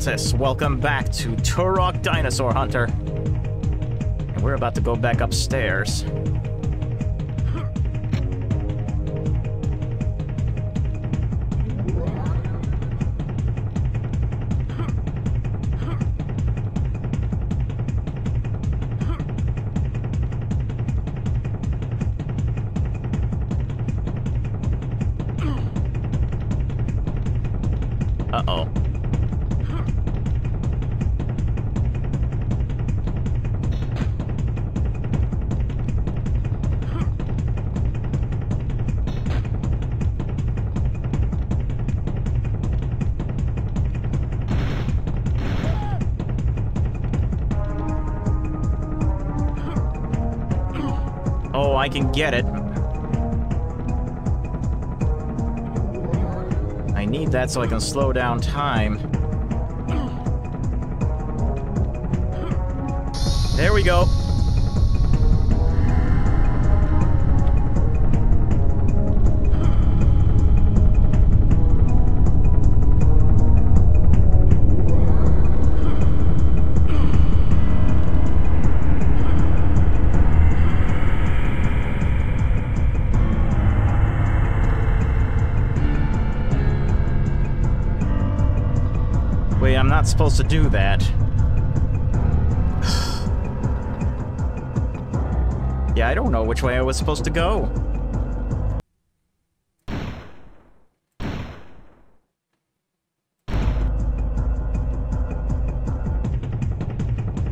cultists. Welcome back to Turok Dinosaur Hunter. And we're about to go back upstairs. Can get it. I need that so I can slow down time. There we go. Supposed to do that. yeah, I don't know which way I was supposed to go.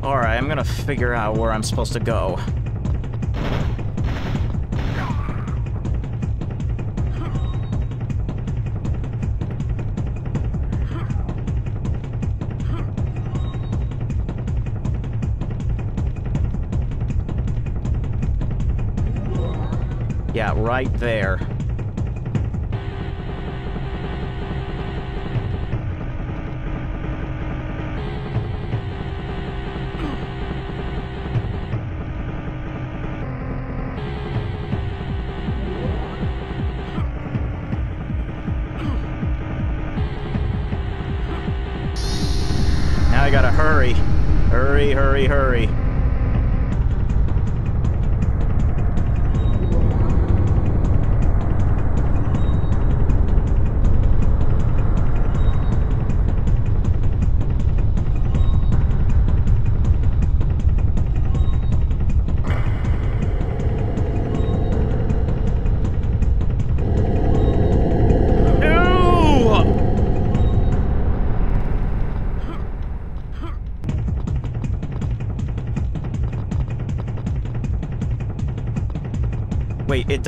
Alright, I'm gonna figure out where I'm supposed to go. Right there.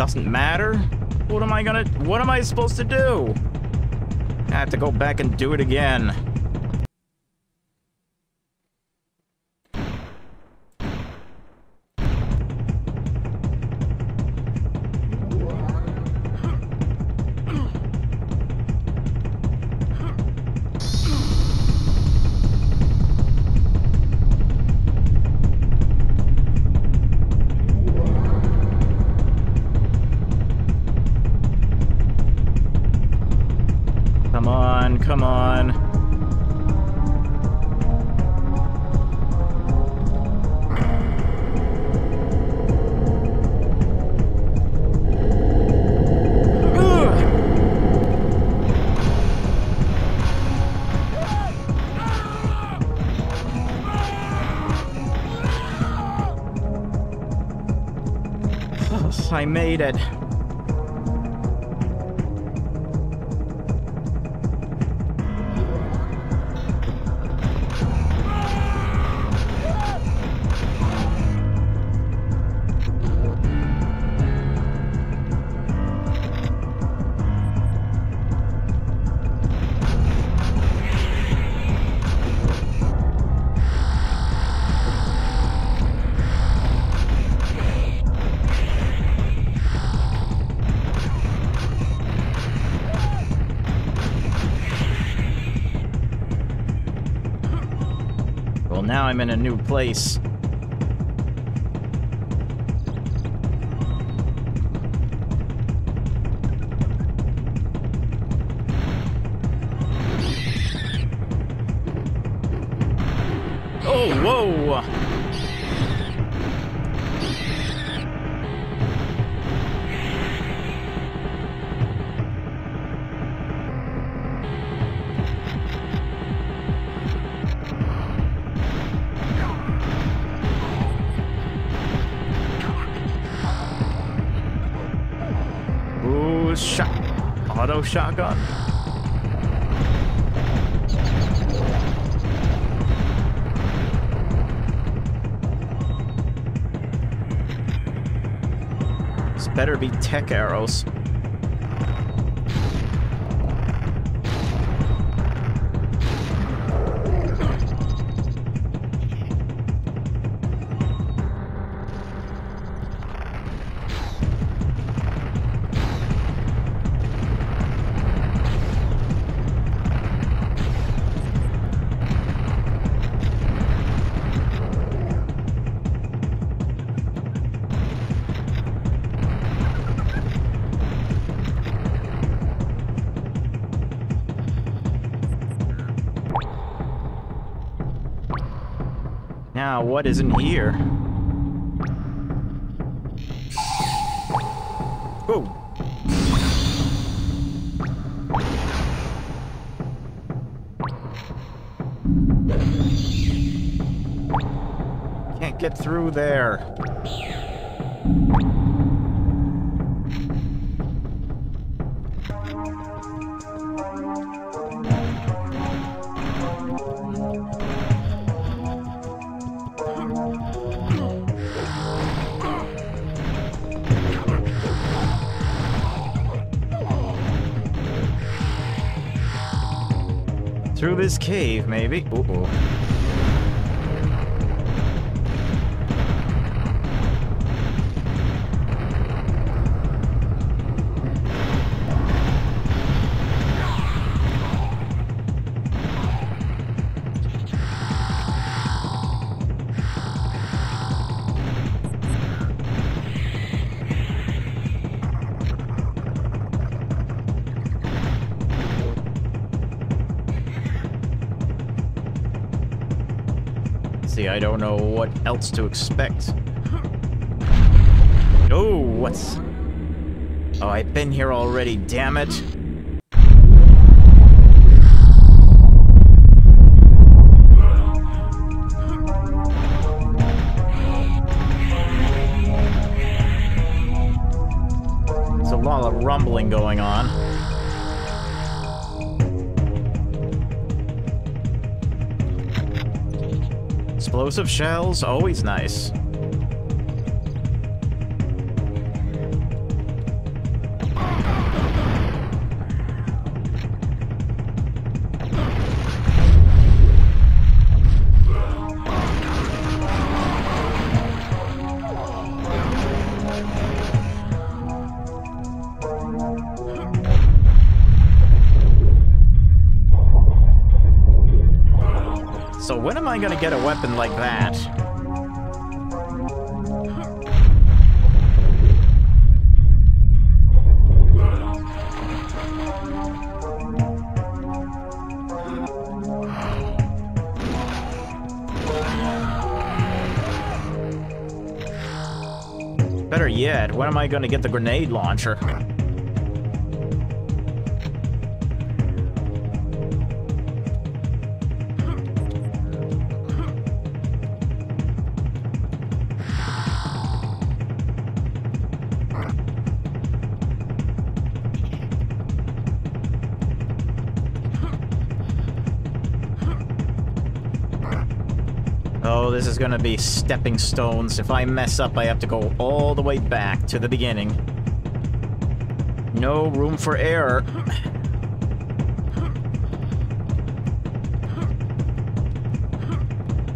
Doesn't matter? What am I gonna... What am I supposed to do? I have to go back and do it again. I I'm in a new place. Auto shotgun. This better be tech arrows. Now, what is in here? Can't get through there. This cave, maybe. Ooh. -oh. See, I don't know what else to expect. Oh, what's... Oh, I've been here already, damn it. There's a lot of rumbling going on. Explosive shells, always nice. Gonna get a weapon like that? Better yet, when am I gonna get the grenade launcher? This is gonna be stepping stones. If I mess up, I have to go all the way back to the beginning. No room for error.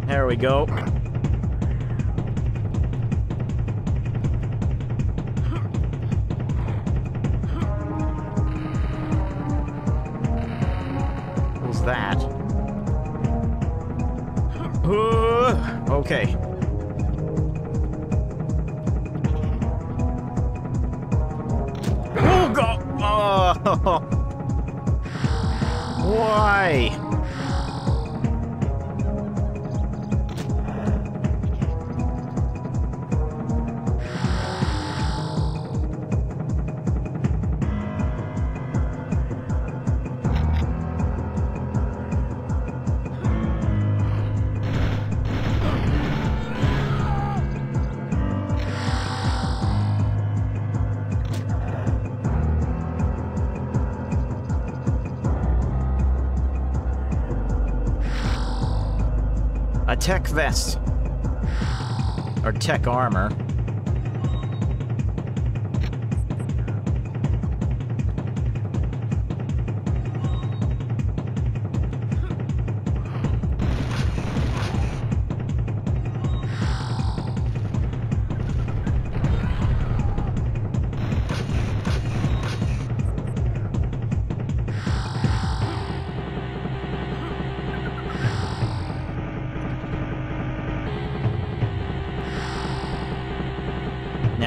There we go. Tech vest. Or tech armor.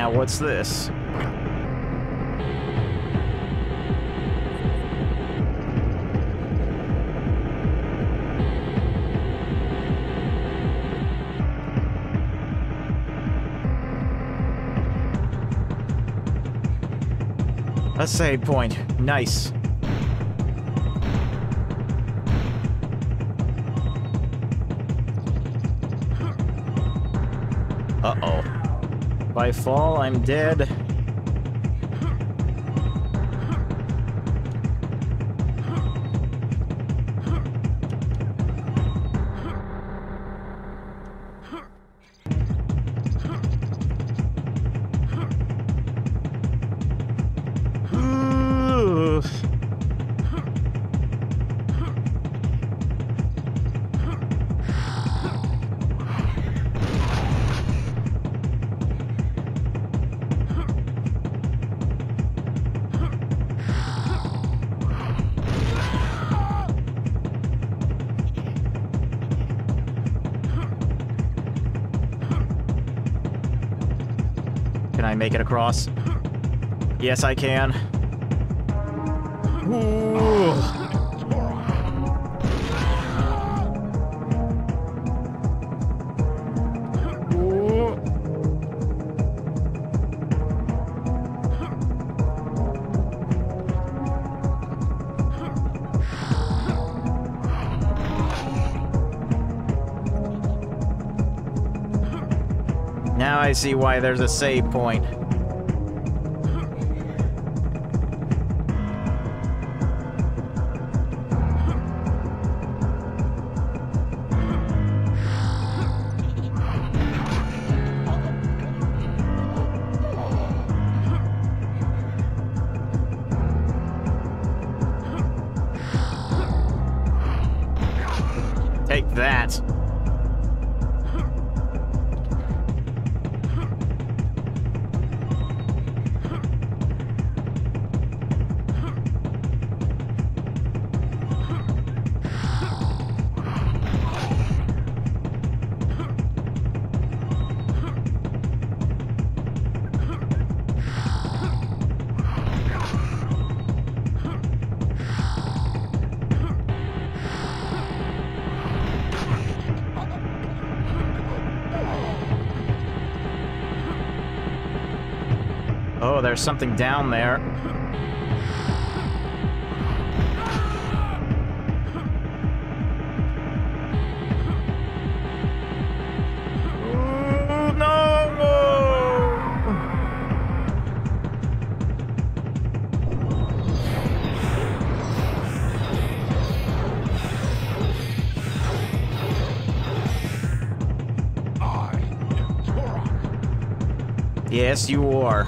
Now, what's this? A save point. Nice. I fall, I'm dead. I make it across? Yes, I can. Ooh. See why there's a save point. Oh, there's something down there. No! I am Turok. Yes, you are.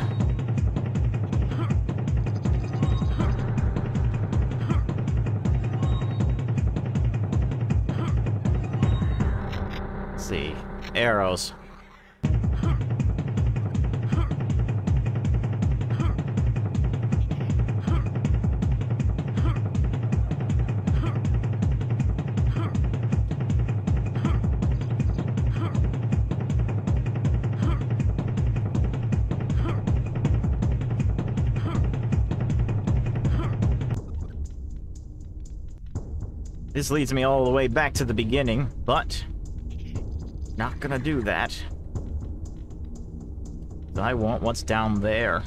This leads me all the way back to the beginning, but not gonna do that. I want what's down there.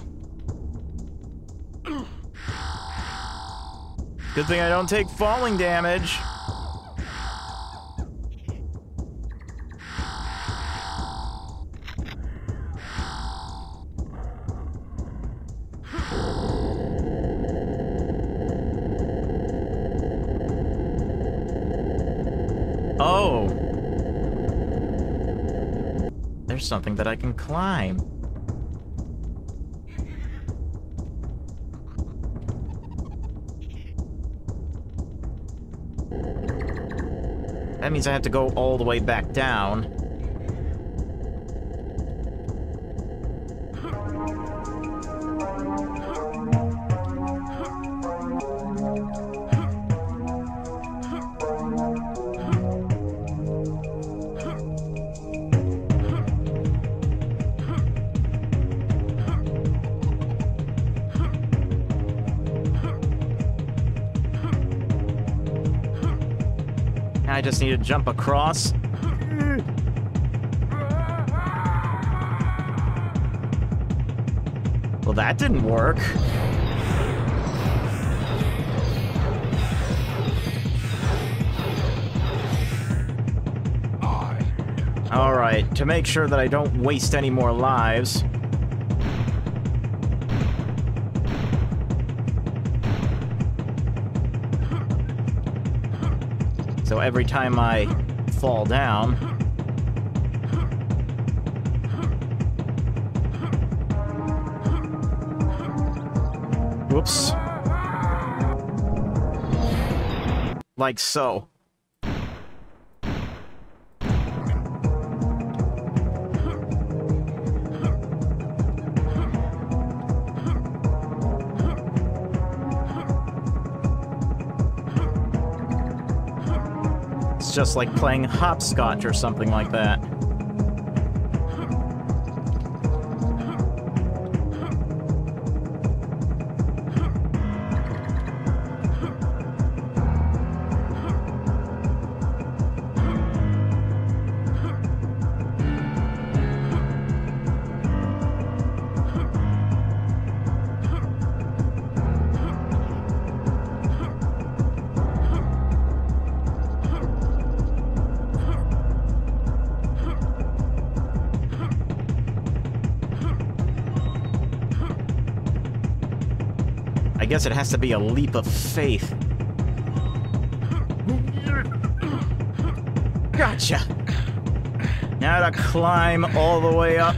Good thing I don't take falling damage. Something that I can climb. That means I have to go all the way back down. Just need to jump across. Well, that didn't work. Alright, to make sure that I don't waste any more lives. Every time I fall down, Whoops. Like so. Just like playing hopscotch or something like that. Guess it has to be a leap of faith. Gotcha! Now to climb all the way up.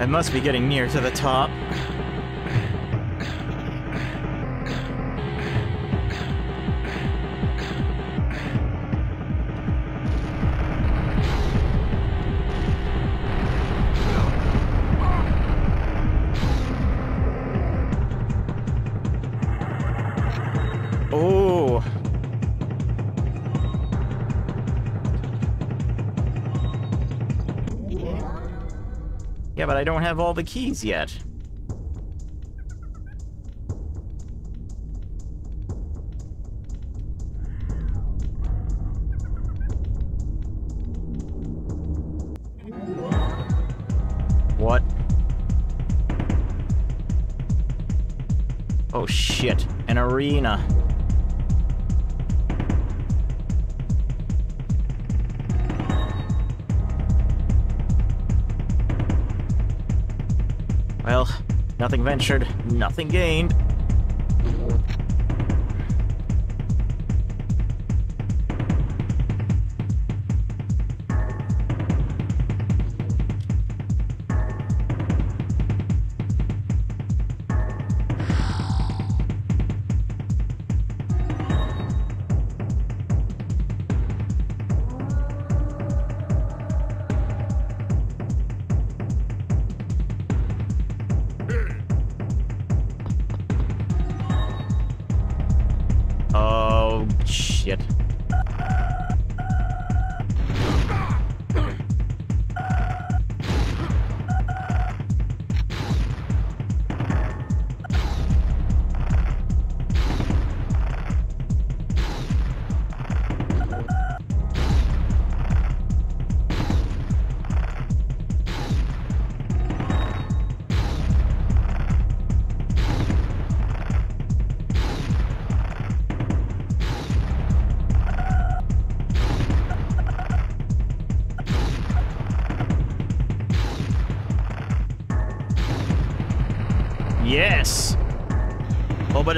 I must be getting near to the top. Yeah, but I don't have all the keys yet. What? Oh shit, an arena. Nothing ventured, nothing gained.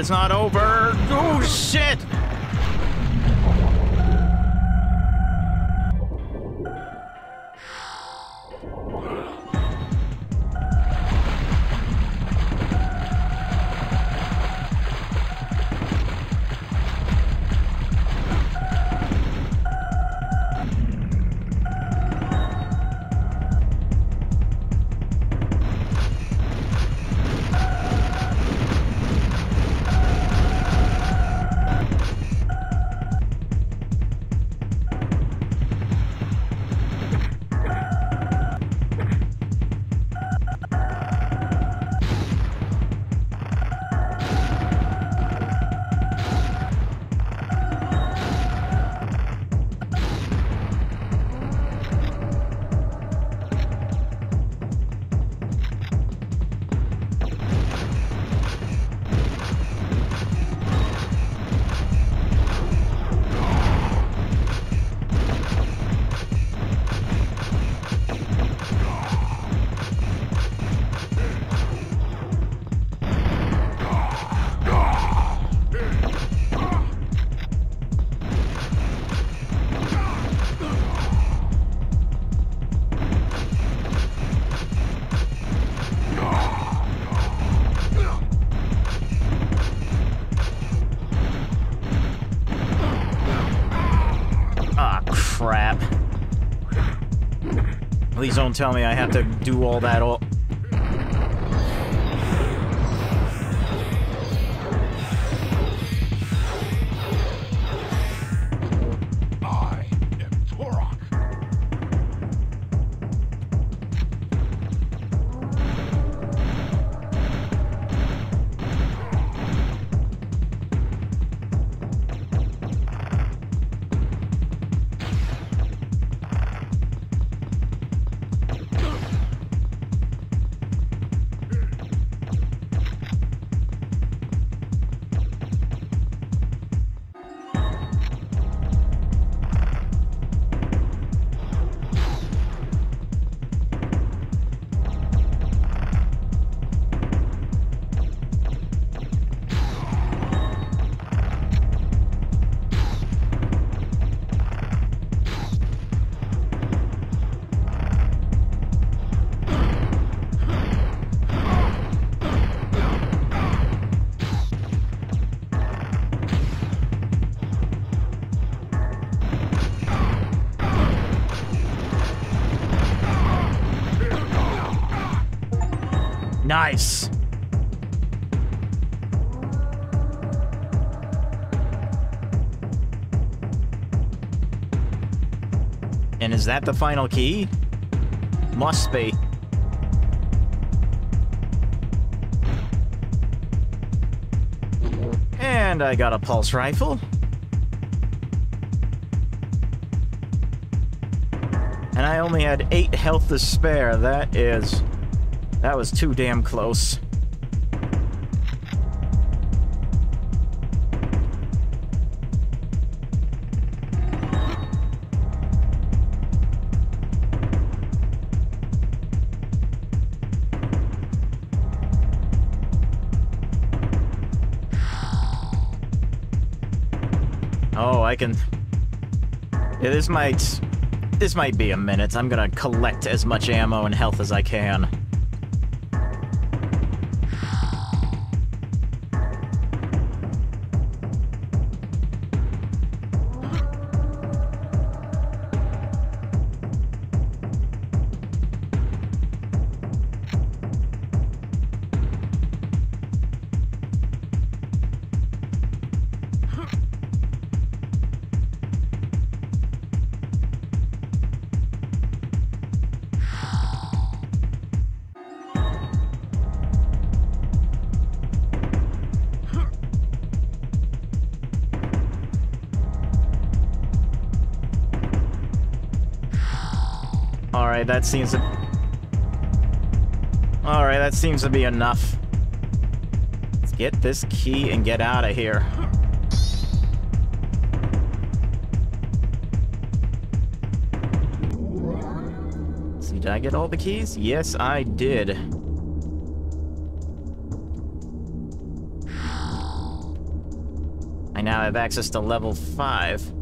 It's not over! Oh, shit! Don't tell me I have to do all that all... Nice! And is that the final key? Must be. And I got a pulse rifle. And I only had 8 health to spare. That is... That was too damn close. Oh, I can... Yeah, this might... This might be a minute. I'm gonna collect as much ammo and health as I can. Alright, that seems to... Alright, that seems to be enough. Let's get this key and get out of here. See, did I get all the keys? Yes, I did. I now have access to level 5.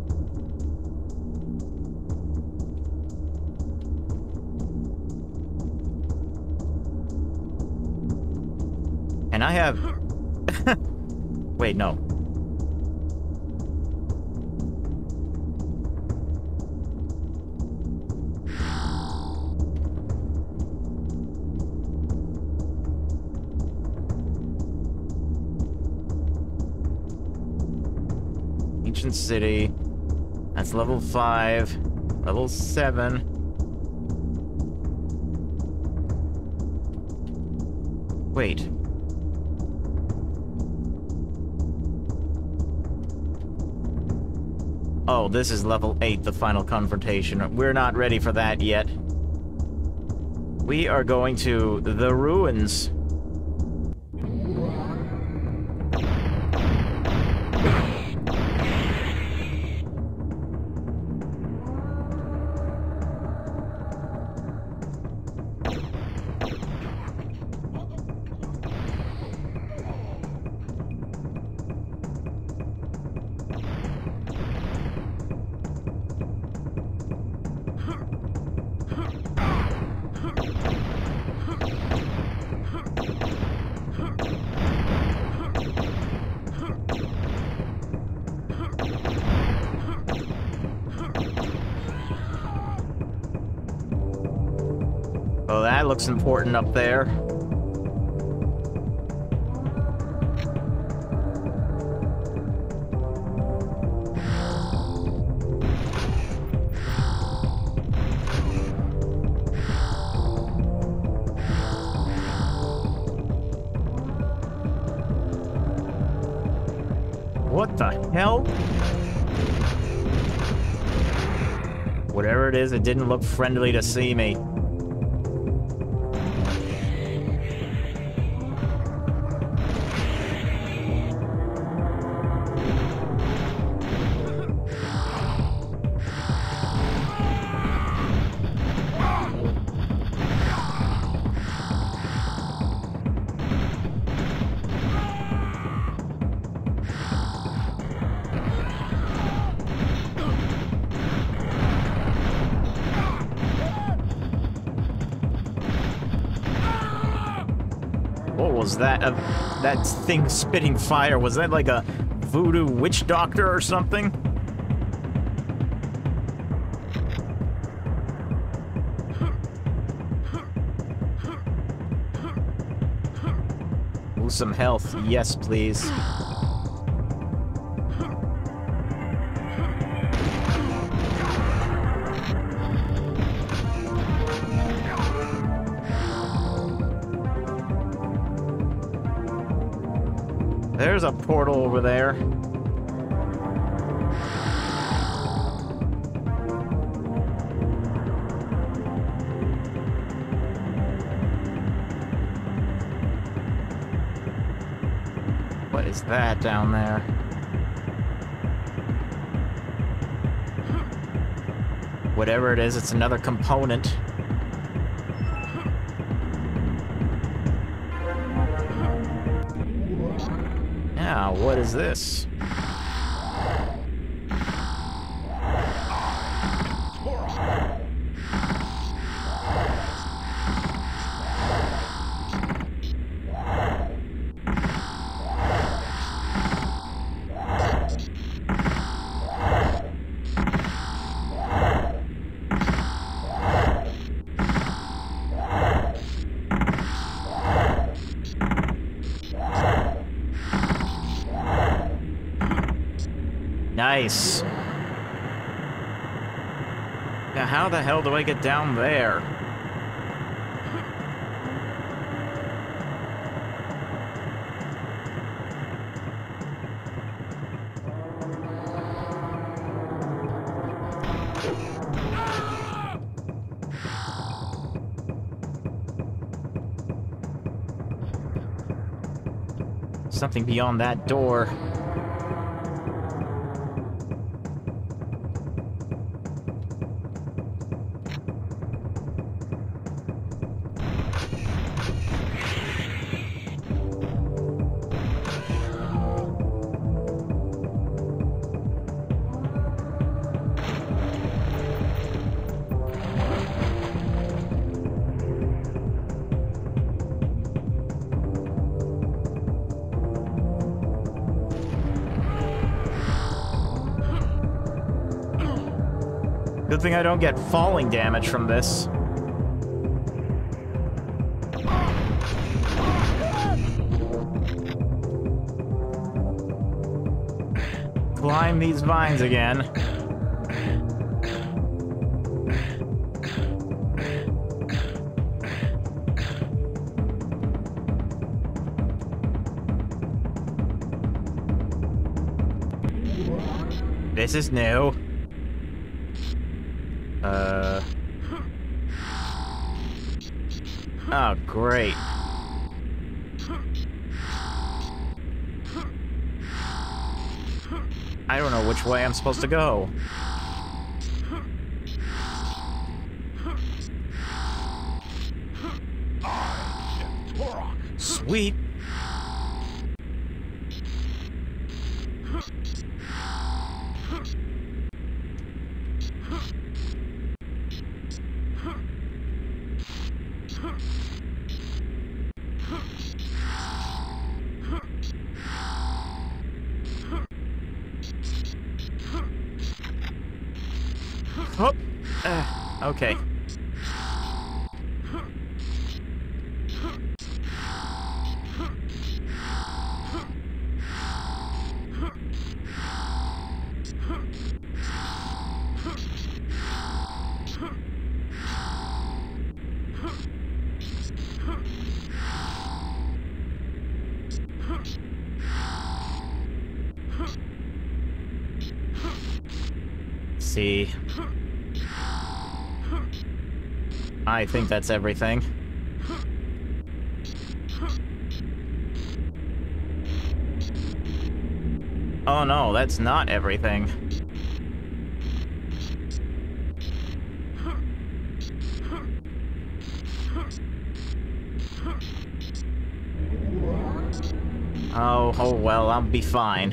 City. That's level 5. Level 7. Wait. Oh, this is level 8, the final confrontation. We're not ready for that yet. We are going to the ruins. Important up there. What the hell? Whatever it is, it didn't look friendly to see me. That? Uh, that thing spitting fire. Was that like a voodoo witch doctor or something? Some health. Yes, please. Whatever it is, it's another component. Now, what is this? Nice. Now, how the hell do I get down there? Something beyond that door. I don't get falling damage from this. Climb these vines again. This is new. Uh. Oh, great. I don't know which way I'm supposed to go. See. I think that's everything. Oh no, that's not everything. Oh, oh well, I'll be fine.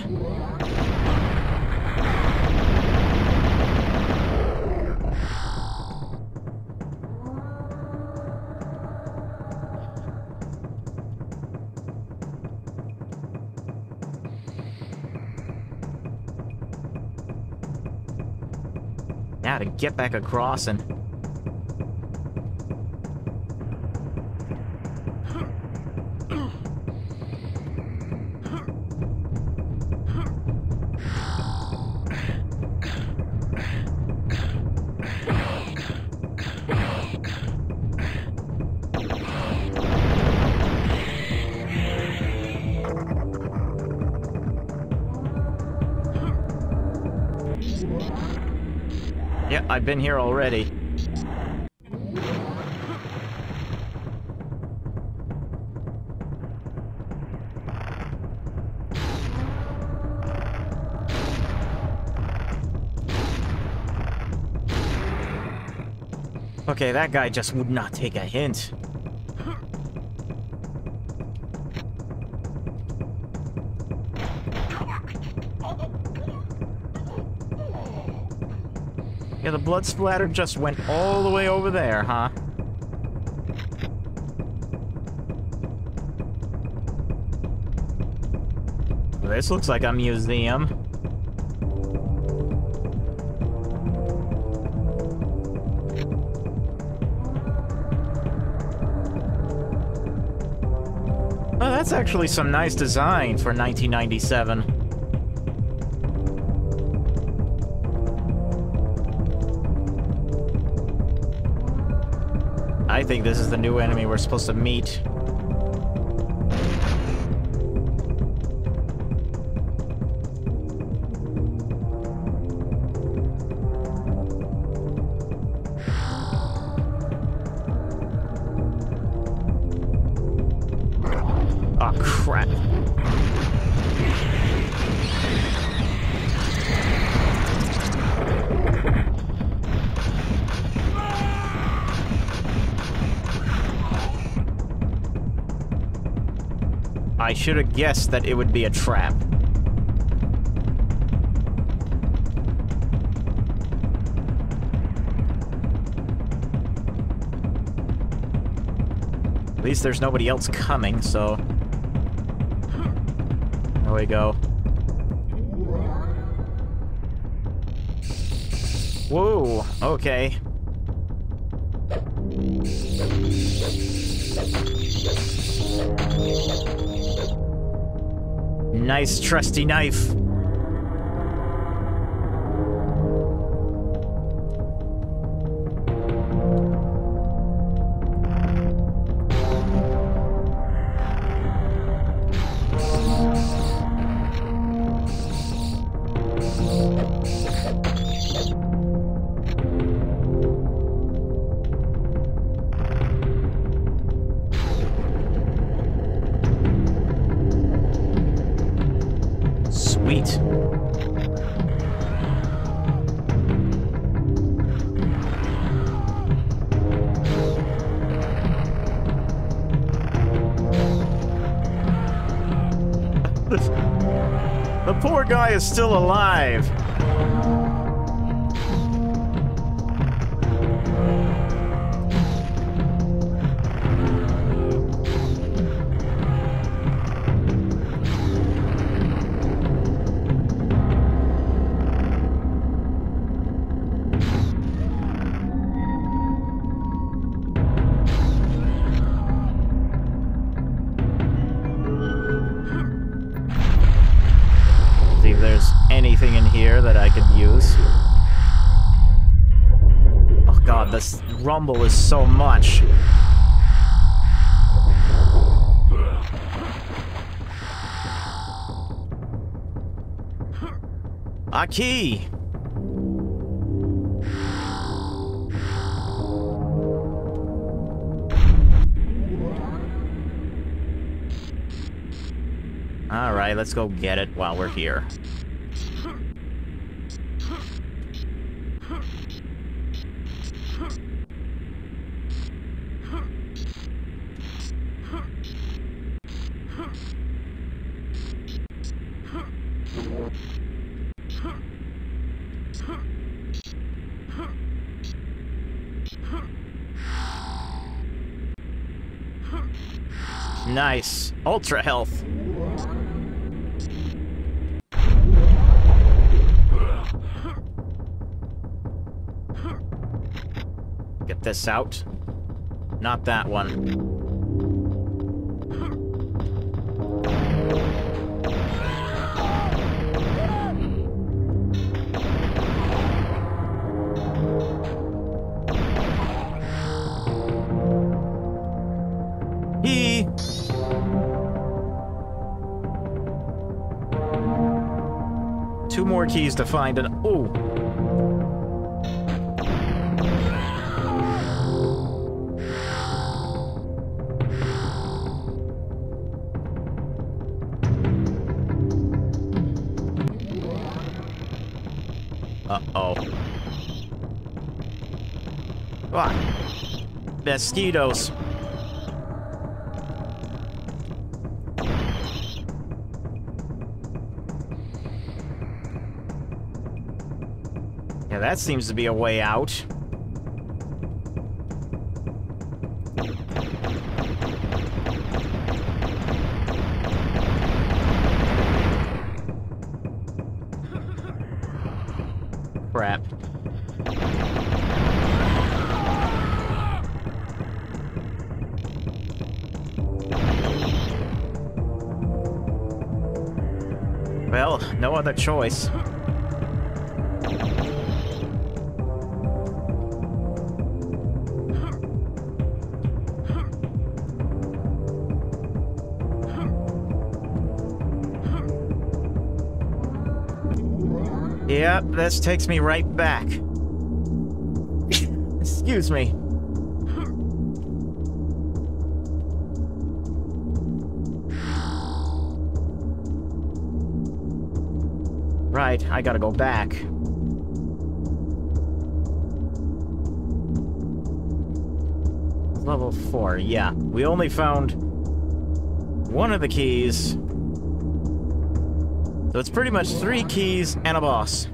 Get back across and... been here already. Okay, that guy just would not take a hint. Yeah, the blood splatter just went all the way over there, huh? This looks like a museum. Oh, that's actually some nice design for 1997. Think this is the new enemy we're supposed to meet. I should have guessed that it would be a trap. At least there's nobody else coming, so... There we go. Whoa, okay. Nice trusty knife. I could use. Oh god, this rumble is so much. A key! Alright, let's go get it while we're here. Nice. Ultra health. Get this out. Not that one. He. Two more keys to find and oh. Uh-oh. Ah. Mosquitoes. That seems to be a way out. Crap. Well, no other choice. Yep, this takes me right back. Excuse me. Right, I gotta go back. Level 4, yeah. We only found one of the keys. So it's pretty much three keys and a boss.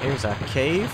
Here's a cave.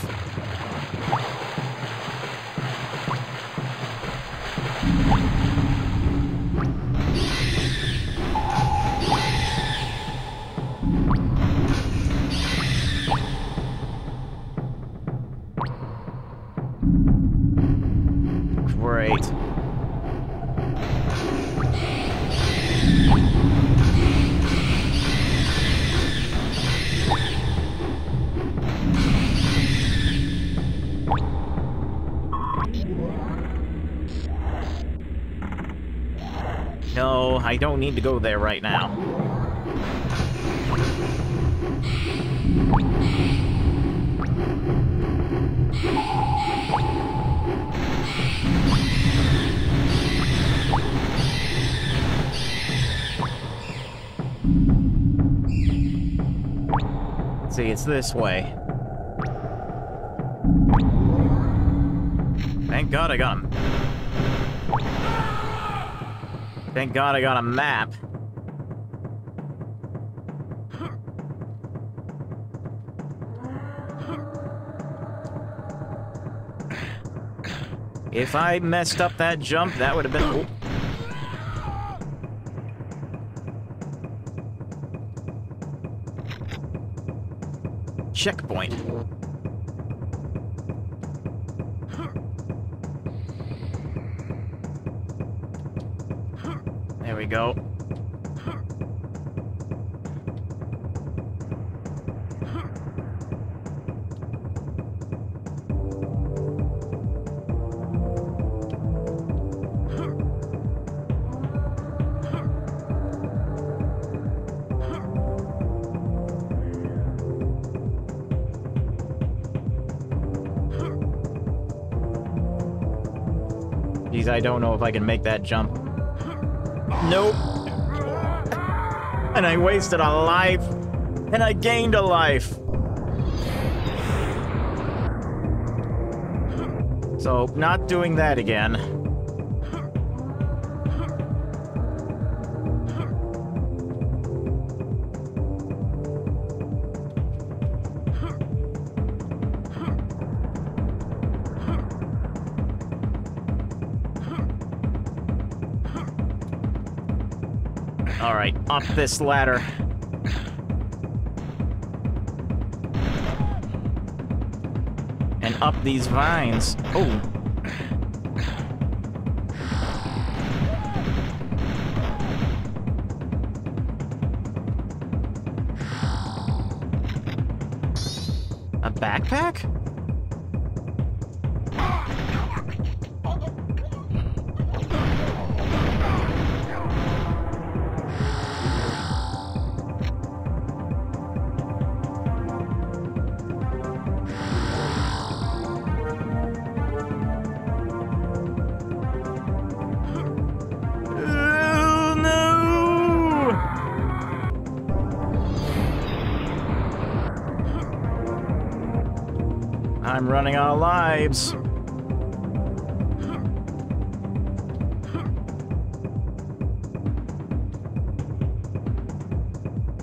I don't need to go there right now. See, it's this way. Thank God I got him. Thank God I got a map. If I messed up that jump, that would have been... oh. Checkpoint. There we go. I don't know if I can make that jump. Nope. And I wasted a life. And I gained a life. So, not doing that again. Up this ladder. And up these vines. Oh. Running of lives.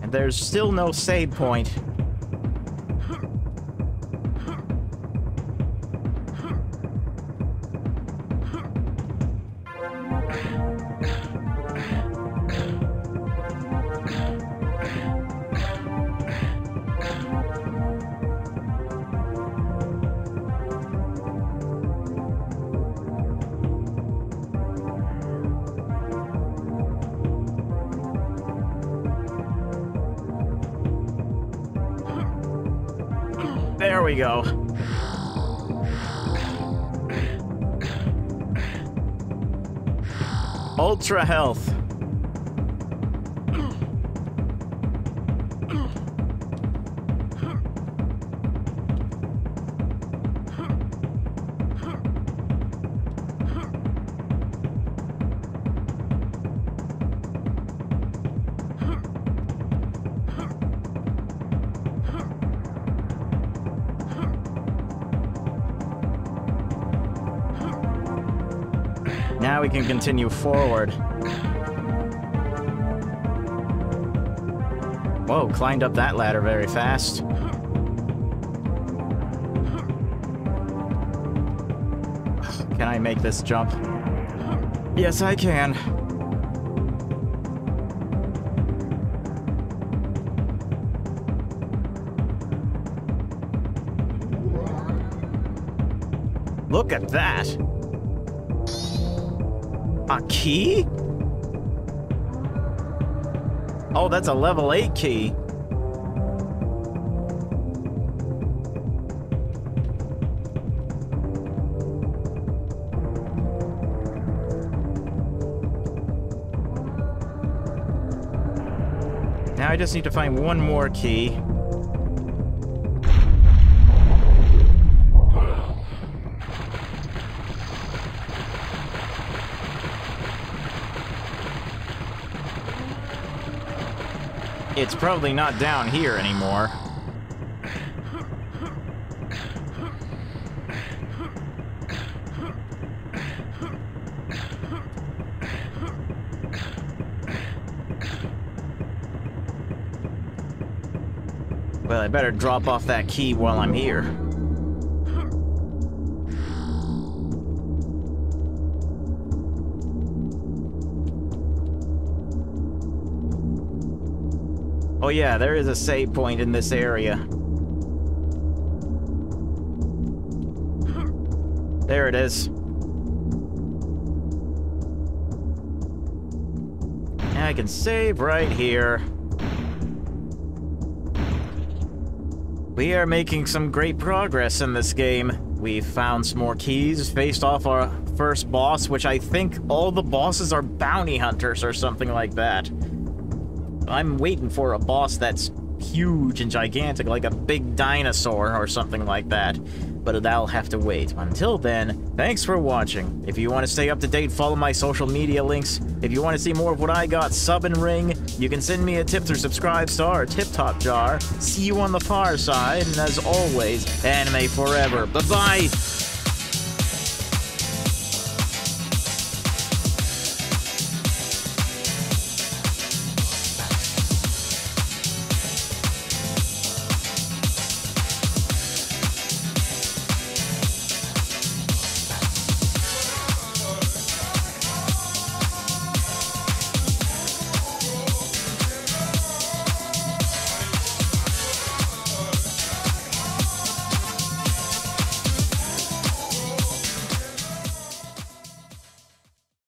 And there's still no save point. Ultra health. Now we can continue forward. Whoa, climbed up that ladder very fast. Can I make this jump? Yes, I can. Look at that! A key? Oh, that's a level 8 key. Now I just need to find one more key. It's probably not down here anymore. Well, I better drop off that key while I'm here. Oh yeah, there is a save point in this area. There it is. And I can save right here. We are making some great progress in this game. We've found some more keys, faced off our first boss, which I think all the bosses are bounty hunters or something like that. I'm waiting for a boss that's huge and gigantic, like a big dinosaur or something like that. But that'll have to wait. Until then, thanks for watching. If you want to stay up to date, follow my social media links. If you want to see more of what I got, sub and ring. You can send me a tip through Subscribe Star or Tip Top Jar. See you on the far side, and as always, anime forever. Bye-bye!